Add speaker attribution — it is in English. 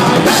Speaker 1: Hey!